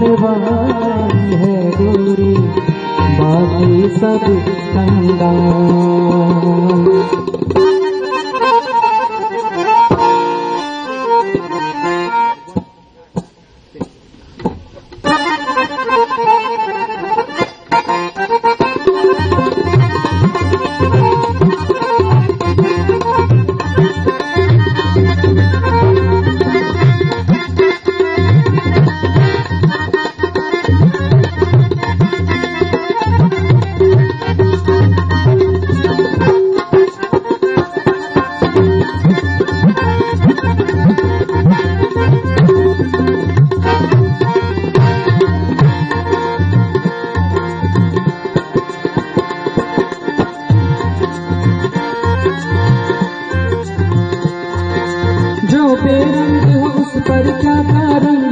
बलवान है दूरी बाकी सब ठंडा जो बेरंग उस पर क्या कारण